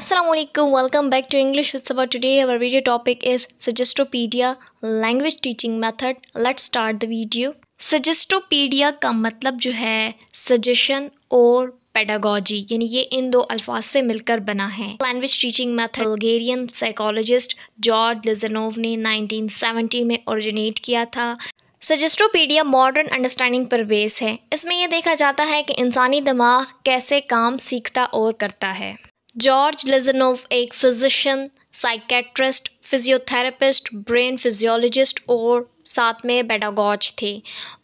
Assalamualaikum welcome back to English with Sabah today our video topic is Suggestopedia language teaching method let's start the video Suggestopedia का मतलब जो है suggestion और pedagogy यानी ये इन दो अल्फाज से मिलकर बना है language teaching method Bulgarian psychologist George Lozanov ने 1970 में ओरिजिनेट किया था सजेस्टोपीडिया मॉडर्न अंडरस्टैंडिंग पर बेस है इसमें यह देखा जाता है कि इंसानी दिमाग कैसे काम सीखता और करता है जॉर्ज लिजनोव एक physician psychiatrist physiotherapist brain physiologist और साथ में बेडागॉज थे।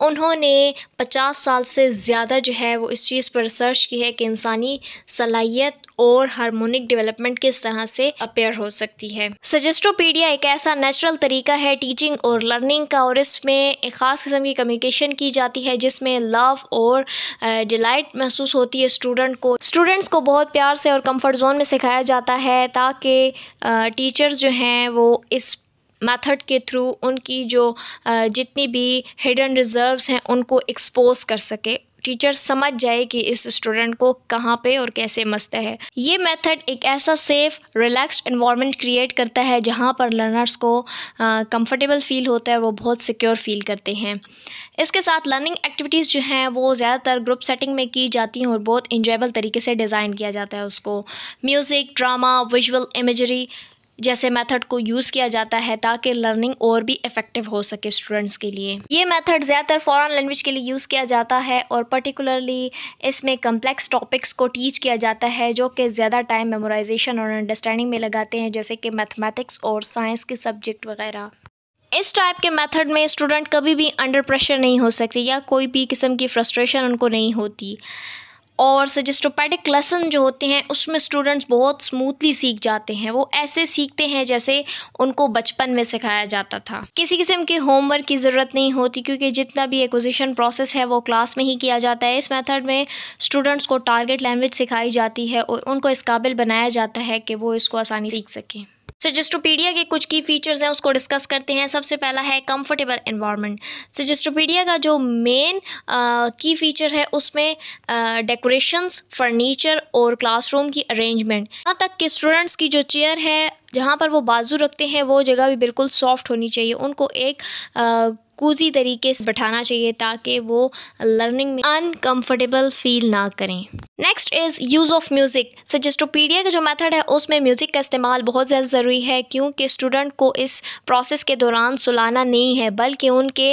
उन्होंने 50 साल से ज़्यादा जो है वो इस चीज़ पर रिसर्च की है कि इंसानी सलाहियत और हारमोनिक डेवलपमेंट किस तरह से अपेयर हो सकती है। सजेस्टोपीडिया एक ऐसा नेचुरल तरीका है टीचिंग और लर्निंग का और इसमें एक ख़ास किस्म की कम्युनिकेशन की जाती है जिसमें लव और डिलाइट महसूस होती है स्टूडेंट को। स्टूडेंट्स को बहुत प्यार से और कंफर्ट जोन में सिखाया जाता है ताकि टीचर्स जो हैं वो इस मेथड के थ्रू उनकी जो जितनी भी हिडन रिज़र्व्स हैं, उनको एक्सपोज कर सके। टीचर समझ जाए कि इस स्टूडेंट को कहाँ पे और कैसे मस्त है। ये मेथड एक ऐसा सेफ़ रिलैक्स्ड इन्वायरमेंट क्रिएट करता है, जहाँ पर लर्नर्स को कंफर्टेबल फील होता है, वो बहुत सिक्योर फील करते हैं। इसके साथ लर्निंग एक्टिविटीज़ जो हैं, वो ज़्यादातर ग्रुप सेटिंग में की जाती हैं और बहुत इंजॉयबल तरीके से डिज़ाइन किया जाता है उसको। म्यूज़िक ड्रामा विजुअल इमेजरी जैसे मेथड को यूज़ किया जाता है ताकि लर्निंग और भी इफ़ेक्टिव हो सके स्टूडेंट्स के लिए। ये मेथड ज़्यादातर फॉरेन लैंग्वेज के लिए यूज़ किया जाता है और पर्टिकुलरली इसमें कम्प्लेक्स टॉपिक्स को टीच किया जाता है जो कि ज़्यादा टाइम मेमोराइजेशन और अंडरस्टैंडिंग में लगाते हैं, जैसे कि मैथमेटिक्स और साइंस के सब्जेक्ट वगैरह। इस टाइप के मेथड में स्टूडेंट कभी भी अंडर प्रेशर नहीं हो सकते या कोई भी किस्म की फ्रस्ट्रेशन उनको नहीं होती। और सजेस्टोपैडिक लेसन जो होते हैं, उसमें स्टूडेंट्स बहुत स्मूथली सीख जाते हैं। वो ऐसे सीखते हैं जैसे उनको बचपन में सिखाया जाता था। किसी किस्म के होमवर्क की ज़रूरत नहीं होती क्योंकि जितना भी एक्विजिशन प्रोसेस है, वो क्लास में ही किया जाता है। इस मेथड में स्टूडेंट्स को टारगेट लैंग्वेज सिखाई जाती है और उनको इस काबिल बनाया जाता है कि वो इसको आसानी सीख सकें। सजेस्टोपीडिया के कुछ की फीचर्स हैं उसको डिस्कस करते हैं। सबसे पहला है कंफर्टेबल एनवायरनमेंट सजेस्टोपीडिया का जो मेन की फीचर है उसमें डेकोरेशंस फर्नीचर और क्लासरूम की अरेंजमेंट यहाँ तक कि स्टूडेंट्स की जो चेयर है जहाँ पर वो बाजू रखते हैं वो जगह भी बिल्कुल सॉफ्ट होनी चाहिए। उनको एक आ, कूजी तरीके से बैठाना चाहिए ताकि वो लर्निंग में अनकम्फर्टेबल फील ना करें। Next is use of music suggestopedia का जो मेथड है, उसमें म्यूज़िक का इस्तेमाल बहुत ज़्यादा ज़रूरी है, क्योंकि स्टूडेंट को इस प्रोसेस के दौरान सुलाना नहीं है, बल्कि उनके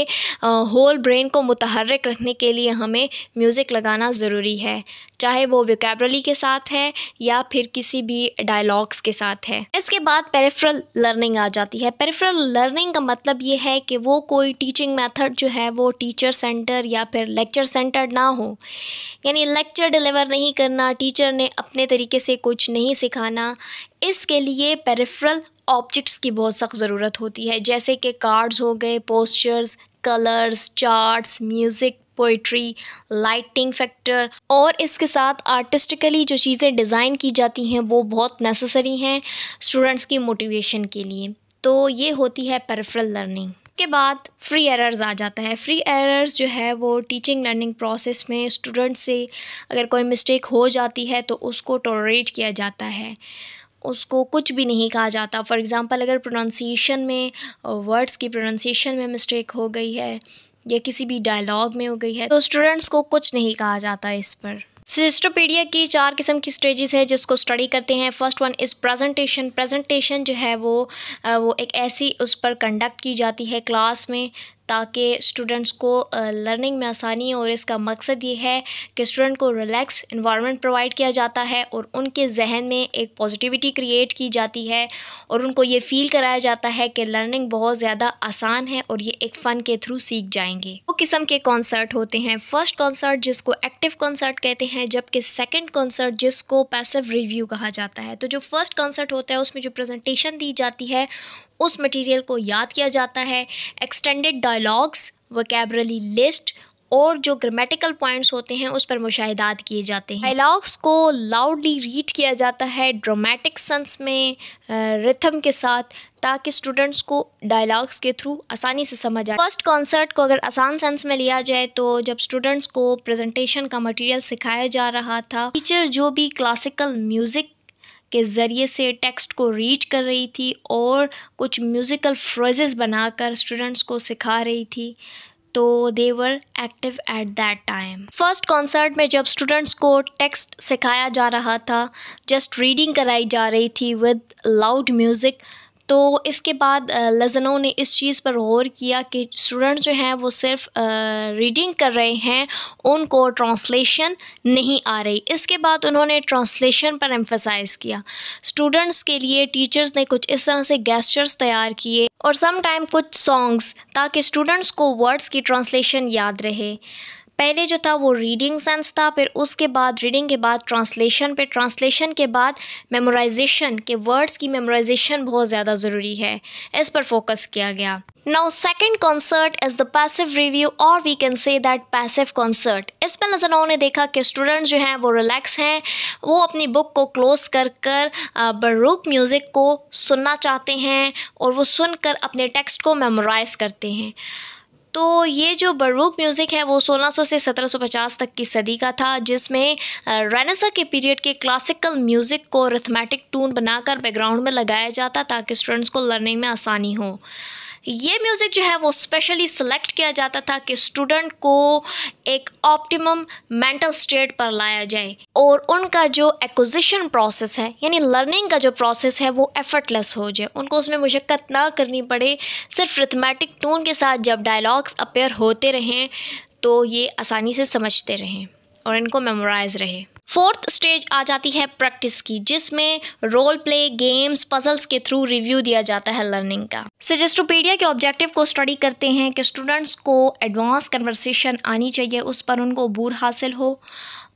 होल ब्रेन को मुतहरक रखने के लिए हमें म्यूज़िक लगाना ज़रूरी है। चाहे वो विकेबरली के साथ है या फिर किसी भी डायलॉग्स के साथ है। इसके बाद पेरिफरल लर्निंग आ जाती है। पेरिफरल लर्निंग का मतलब ये है कि वो कोई टीचिंग मेथड जो है, वो टीचर सेंटर या फिर लेक्चर सेंटर ना हो। यानी लेक्चर डिलीवर नहीं करना टीचर ने अपने तरीके से कुछ नहीं सिखाना, इसके लिए पेरिफरल ऑब्जेक्ट्स की बहुत सख्त ज़रूरत होती है। जैसे कि कार्ड्स हो गए postures colours charts music poetry lighting factor और इसके साथ आर्टिस्टिकली जो चीज़ें डिज़ाइन की जाती हैं, वो बहुत नेसेसरी हैं स्टूडेंट्स की मोटिवेशन के लिए। तो ये होती है पेरिफरल लर्निंग के बाद फ्री एरर्स आ जाता है। फ्री एरर्स जो है, वो टीचिंग लर्निंग प्रोसेस में स्टूडेंट से अगर कोई मिस्टेक हो जाती है तो उसको टॉलरेट किया जाता है। उसको कुछ भी नहीं कहा जाता। फॉर एग्ज़ाम्पल अगर प्रोनाउंसिएशन में वर्ड्स की प्रोनाउंसिएशन में मिस्टेक हो गई है या किसी भी डायलॉग में हो गई है तो स्टूडेंट्स को कुछ नहीं कहा जाता इस पर। सिस्टोपीडिया की चार किस्म की स्टेजेस है जिसको स्टडी करते हैं। First one is presentation presentation जो है वो वो एक ऐसी उस पर कंडक्ट की जाती है क्लास में। ताकि स्टूडेंट्स को लर्निंग में आसानी हो और इसका मकसद ये है कि स्टूडेंट को रिलैक्स इन्वायरमेंट प्रोवाइड किया जाता है और उनके जहन में एक पॉजिटिविटी क्रिएट की जाती है और उनको ये फ़ील कराया जाता है कि लर्निंग बहुत ज़्यादा आसान है और ये एक फ़न के थ्रू सीख जाएँगे। वो किस्म के कॉन्सर्ट होते हैं। फ़र्स्ट कॉन्सर्ट जिसको एक्टिव कॉन्सर्ट कहते हैं, जबकि सेकेंड कॉन्सर्ट जिसको पैसिव रिव्यू कहा जाता है। तो जो फ़र्स्ट कॉन्सर्ट होता है, उसमें जो प्रेजेंटेशन दी जाती है उस मटेरियल को याद किया जाता है। एक्सटेंडेड डायलॉग्स वकेबरली लिस्ट और जो ग्रामेटिकल पॉइंट्स होते हैं, उस पर मुशाहिदात किए जाते हैं। डायलॉग्स को लाउडली रीड किया जाता है ड्रामेटिक सेंस में रिथम के साथ, ताकि स्टूडेंट्स को डायलॉग्स के थ्रू आसानी से समझ आए। फ़र्स्ट कॉन्सर्ट को अगर आसान सेंस में लिया जाए तो जब स्टूडेंट्स को प्रेजेंटेशन का मटेरियल सिखाया जा रहा था टीचर जो भी क्लासिकल म्यूज़िक के ज़रिए से टेक्स्ट को रीड कर रही थी और कुछ म्यूज़िकल फ्रेजेस बनाकर स्टूडेंट्स को सिखा रही थी। तो they were active at that time first concert में जब स्टूडेंट्स को टेक्स्ट सिखाया जा रहा था जस्ट रीडिंग कराई जा रही थी विद लाउड म्यूज़िक तो इसके बाद लजनों ने इस चीज़ पर गौर किया कि स्टूडेंट जो हैं वो सिर्फ़ रीडिंग कर रहे हैं, उनको ट्रांसलेशन नहीं आ रही। इसके बाद उन्होंने ट्रांसलेशन पर एम्फोसाइज़ किया। स्टूडेंट्स के लिए टीचर्स ने कुछ इस तरह से गेस्टर्स तैयार किए और सम टाइम कुछ सॉन्ग्स ताकि स्टूडेंट्स को वर्ड्स की ट्रांसलेशन याद रहे। पहले जो था वो रीडिंग सेंस था, फिर उसके बाद रीडिंग के बाद ट्रांसलेशन पे ट्रांसलेशन के बाद मेमोराइजेशन के वर्ड्स की मेमोराइजेशन बहुत ज़्यादा ज़रूरी है। इस पर फोकस किया गया। Now second concert is the passive review और we can say that passive concert इसमें नज़रों ने देखा कि स्टूडेंट जो हैं वो रिलैक्स हैं। वो अपनी बुक को क्लोज कर कर बरूक म्यूज़िक को सुनना चाहते हैं, और वो सुनकर अपने टेक्स्ट को मेमोराइज करते हैं। तो ये जो बरूक म्यूज़िक है, वो 1600 से 1750 तक की सदी का था, जिसमें रेनेसा के पीरियड के क्लासिकल म्यूज़िक को रिथमेटिक टून बनाकर बैकग्राउंड में लगाया जाता ताकि स्टूडेंट्स को लर्निंग में आसानी हो। ये म्यूज़िक जो है वो स्पेशली सिलेक्ट किया जाता था कि स्टूडेंट को एक ऑप्टिमम मेंटल स्टेट पर लाया जाए और उनका जो एक्विजिशन प्रोसेस है, यानी लर्निंग का जो प्रोसेस है वो एफर्टलेस हो जाए। उनको उसमें मुशक्क़त ना करनी पड़े, सिर्फ़ रिथमेटिक टून के साथ जब डायलॉग्स अपेयर होते रहें तो ये आसानी से समझते रहें और इनको मेमोराइज रहे। फोर्थ स्टेज आ जाती है प्रैक्टिस की, जिसमें रोल प्ले गेम्स पजल्स के थ्रू रिव्यू दिया जाता है लर्निंग का। सजेस्टोपीडिया के ऑब्जेक्टिव को स्टडी करते हैं कि स्टूडेंट्स को एडवांस कन्वर्सेशन आनी चाहिए, उस पर उनको बूर हासिल हो।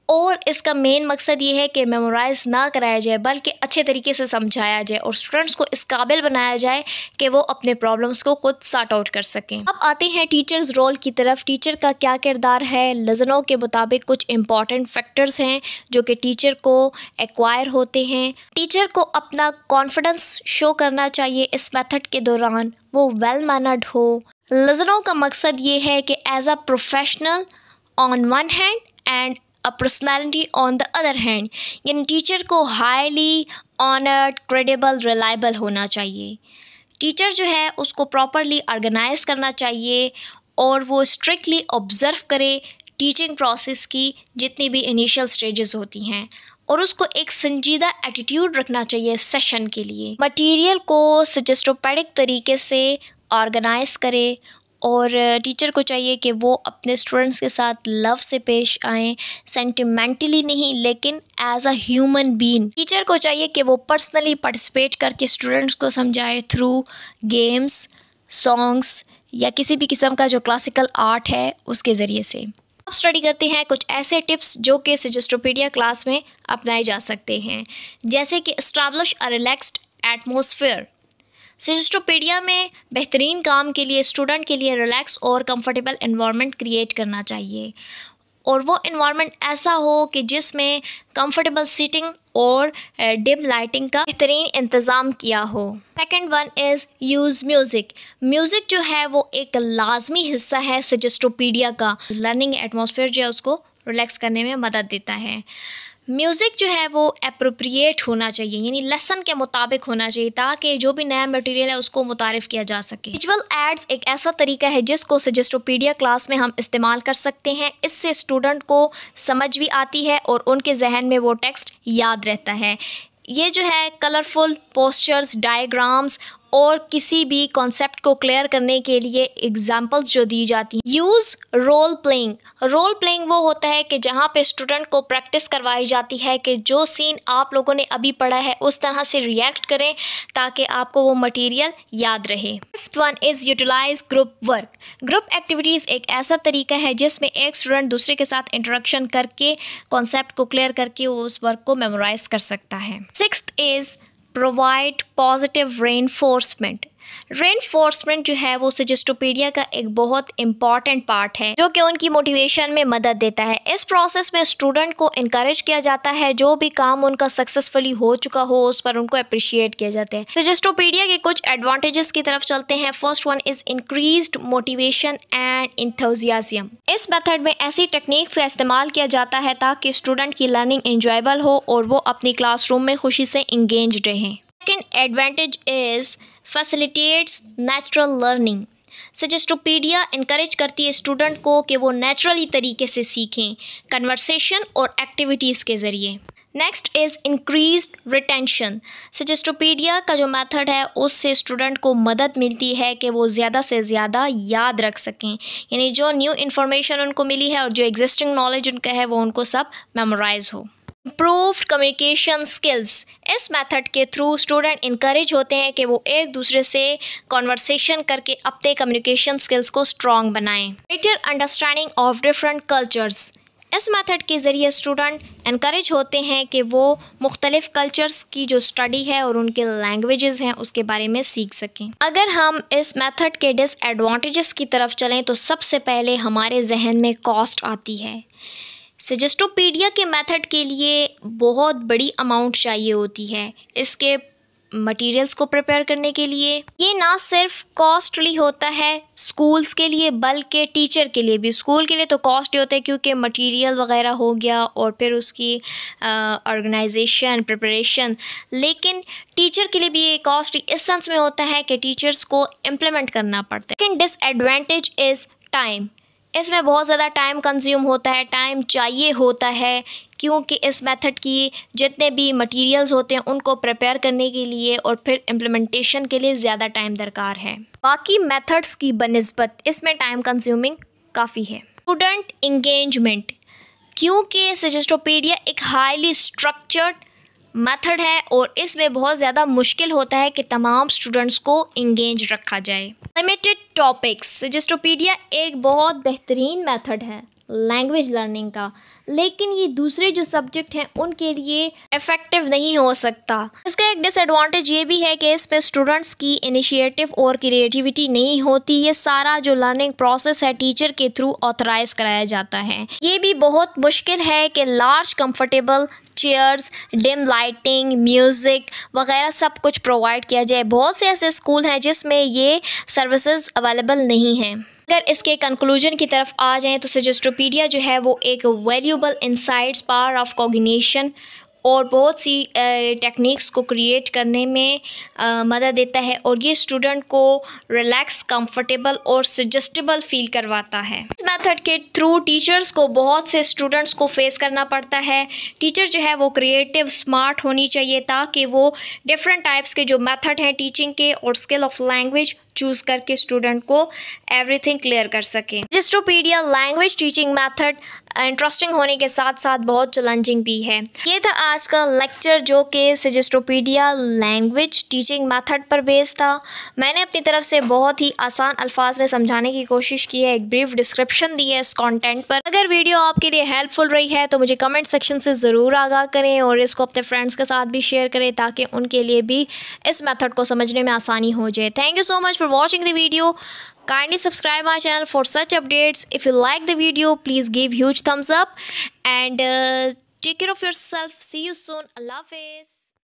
और इसका मेन मकसद ये है कि मेमोराइज़ ना कराया जाए, बल्कि अच्छे तरीके से समझाया जाए और स्टूडेंट्स को इस काबिल बनाया जाए कि वो अपने प्रॉब्लम्स को खुद सार्ट आउट कर सकें। अब आते हैं टीचर्स रोल की तरफ़। टीचर का क्या किरदार है? लजनों के मुताबिक कुछ इंपॉर्टेंट फैक्टर्स हैं जो कि टीचर को एक्वायर होते हैं। टीचर को अपना कॉन्फिडेंस शो करना चाहिए इस मेथड के दौरान। वो वेल मैनर्ड हो। लजनों का मकसद ये है कि as a professional on one hand and a personality on the other hand यानी टीचर को हाईली ऑनर्ड क्रेडिबल रिलायबल होना चाहिए। टीचर जो है, उसको प्रॉपरली ऑर्गेनाइज करना चाहिए और वो स्ट्रिक्टली ऑब्ज़र्व करे टीचिंग प्रोसेस की जितनी भी इनिशियल स्टेजेस होती हैं। और उसको एक संजीदा एटीट्यूड रखना चाहिए सेशन के लिए। मटेरियल को सजेस्टोपैडिक तरीके से ऑर्गेनाइज करे और टीचर को चाहिए कि वो अपने स्टूडेंट्स के साथ लव से पेश आएँ सेंटिमेंटली नहीं, लेकिन as a human being teacher को चाहिए कि वो पर्सनली पार्टिसिपेट करके स्टूडेंट्स को समझाए थ्रू गेम्स सॉन्ग्स या किसी भी किस्म का जो क्लासिकल आर्ट है, उसके ज़रिए से। अब स्टडी करते हैं, कुछ ऐसे टिप्स जो कि सजेस्टोपीडिया क्लास में अपनाए जा सकते हैं। जैसे कि establish a relaxed atmosphere suggestopedia में बेहतरीन काम के लिए स्टूडेंट के लिए रिलैक्स और कंफर्टेबल इन्वामेंट क्रिएट करना चाहिए। और वो इन्वामेंट ऐसा हो कि जिसमें कंफर्टेबल सीटिंग और डिम लाइटिंग का बेहतरीन इंतज़ाम किया हो। Second one is use music music जो है वो एक लाजमी हिस्सा है सजेस्टोपीडिया का। लर्निंग एटमोसफेयर जो है उसको रिलैक्स करने में मदद देता है। म्यूज़िक जो है वो अप्रोप्रिएट होना चाहिए, यानी लेसन के मुताबिक होना चाहिए, ताकि जो भी नया मटेरियल है उसको मुतारफ़ किया जा सके। विजुअल एड्स एक ऐसा तरीका है जिसको सजेस्टोपीडिया क्लास में हम इस्तेमाल कर सकते हैं। इससे स्टूडेंट को समझ भी आती है और उनके जहन में वो टेक्स्ट याद रहता है। ये जो है कलरफुल पोस्चर्स डायग्राम्स और किसी भी कॉन्सेप्ट को क्लियर करने के लिए एग्जाम्पल्स जो दी जाती हैं। Use role playing role playing वो होता है कि जहाँ पे स्टूडेंट को प्रैक्टिस करवाई जाती है कि जो सीन आप लोगों ने अभी पढ़ा है, उस तरह से रिएक्ट करें ताकि आपको वो मटेरियल याद रहे। Fifth one is utilise group work group activities एक ऐसा तरीका है जिसमें एक स्टूडेंट दूसरे के साथ इंट्रोडक्शन करके कॉन्सेप्ट को क्लियर करके उस वर्क को मेमोराइज कर सकता है। Six is provide positive reinforcement reinforcement जो है वो सजेस्टोपीडिया का एक बहुत इंपॉर्टेंट पार्ट है, जो कि उनकी मोटिवेशन में मदद देता है। इस प्रोसेस में स्टूडेंट को इनक्रेज किया जाता है, जो भी काम उनका सक्सेसफुली हो चुका हो, उस पर उनको अप्रिशिएट किया जाता है। सजेस्टोपीडिया के कुछ एडवांटेजेस की तरफ़ चलते हैं। First one is increase motivation and enthusiasm इस मेथड में ऐसी टेक्निक्स का इस्तेमाल किया जाता है, ताकि स्टूडेंट की लर्निंग इंजॉयबल हो और वो अपनी क्लासरूम में खुशी से इंगेज रहें। Second advantage is facilitates natural learning suggestopedia increase करती है स्टूडेंट को कि वो नेचुरली तरीके से सीखें कन्वर्सेशन और एक्टिविटीज़ के ज़रिए। Next is increase retention suggestopedia का जो मेथड है, उससे स्टूडेंट को मदद मिलती है कि वो ज़्यादा से ज़्यादा याद रख सकें। यानी जो न्यू इन्फॉर्मेशन उनको मिली है और जो एग्जिस्टिंग नॉलेज उनका है, वो उनको सब मेमोराइज हो। इम्प्रूव्ड कम्युनिकेशन स्किल्स इस मेथड के थ्रू स्टूडेंट इनक्रेज होते हैं कि वो एक दूसरे से कॉन्वर्सेशन करके अपने कम्युनिकेशन स्किल्स को स्ट्रॉन्ग बनाएँ। Better understanding of different cultures इस मेथड के ज़रिए स्टूडेंट इनक्रेज होते हैं कि वो मुख्तलिफ़ कल्चर्स की जो स्टडी है और उनके लैंग्वेजेस हैं, उसके बारे में सीख सकें। अगर हम इस मेथड के डिसएडवांटेजेस की तरफ़ चलें तो सबसे पहले हमारे जहन में कॉस्ट आती है। सजेस्टोपीडिया के मेथड के लिए बहुत बड़ी अमाउंट चाहिए होती है इसके मटेरियल्स को प्रिपेयर करने के लिए। ये ना सिर्फ़ कॉस्टली होता है स्कूल्स के लिए, बल्कि टीचर के लिए भी। स्कूल के लिए तो कॉस्टली होता है क्योंकि मटेरियल वगैरह हो गया और फिर उसकी ऑर्गेनाइजेशन प्रिपरेशन लेकिन टीचर के लिए भी ये कॉस्टली इस सेंस में होता है कि टीचर्स को इम्प्लीमेंट करना पड़ता है। लेकिन डिसएडवांटेज इज़ टाइम इसमें बहुत ज़्यादा टाइम कंज्यूम होता है टाइम चाहिए होता है, क्योंकि इस मेथड की जितने भी मटेरियल्स होते हैं, उनको प्रिपेयर करने के लिए और फिर इम्प्लीमेंटेशन के लिए ज़्यादा टाइम दरकार है। बाकी मेथड्स की बनस्बत इसमें टाइम कंज्यूमिंग काफ़ी है। स्टूडेंट इंगेजमेंट क्योंकि सजेस्टोपीडिया एक हाईली स्ट्रक्चर्ड मेथड है और इसमें बहुत ज़्यादा मुश्किल होता है कि तमाम स्टूडेंट्स को इंगेज रखा जाए। लिमिटेड टॉपिक्स सजेस्टोपीडिया एक बहुत बेहतरीन मेथड है। लैंग्वेज लर्निंग का। लेकिन ये दूसरे जो सब्जेक्ट हैं, उनके लिए इफ़ेक्टिव नहीं हो सकता। इसका एक डिसएडवांटेज ये भी है कि इसमें स्टूडेंट्स की इनिशिएटिव और क्रिएटिविटी नहीं होती। ये सारा जो लर्निंग प्रोसेस है टीचर के थ्रू ऑथराइज कराया जाता है। ये भी बहुत मुश्किल है कि large comfortable chairs dim lighting music वगैरह सब कुछ प्रोवाइड किया जाए। बहुत से ऐसे स्कूल हैं जिसमें ये सर्विसेज़ अवेलेबल नहीं हैं। अगर इसके कंक्लूजन की तरफ़ आ जाएँ तो सजेस्टोपीडिया जो है वो एक valuable insights power of cognition और बहुत सी टेक्निक्स को क्रिएट करने में मदद देता है और ये स्टूडेंट को रिलैक्स कंफर्टेबल और सजेस्टेबल फील करवाता है। इस मेथड के थ्रू टीचर्स को बहुत से स्टूडेंट्स को फेस करना पड़ता है। टीचर जो है वो क्रिएटिव स्मार्ट होनी चाहिए ताकि वो डिफरेंट टाइप्स के जो मेथड हैं टीचिंग के और स्किल ऑफ़ लैंग्वेज चूज़ करके स्टूडेंट को एवरीथिंग क्लियर कर सकें। Suggestopedia language teaching method interesting होने के साथ साथ बहुत चैलेंजिंग भी है। ये था आज का लेक्चर जो कि सजेस्टोपीडिया लैंग्वेज टीचिंग मेथड पर बेस्ड था। मैंने अपनी तरफ़ से बहुत ही आसान अल्फाज में समझाने की कोशिश की है। एक ब्रीफ डिस्क्रिप्शन दी है इस कंटेंट पर। अगर वीडियो आपके लिए हेल्पफुल रही है तो मुझे कमेंट सेक्शन से ज़रूर आगाह करें और इसको अपने फ्रेंड्स के साथ भी शेयर करें ताकि उनके लिए भी इस मैथड को समझने में आसानी हो जाए। Thank you so much for for watching the video. Kindly subscribe my channel for such updates. If you like the video, please give huge thumbs up and uh, take care of yourself. See you soon. Allah Hafiz.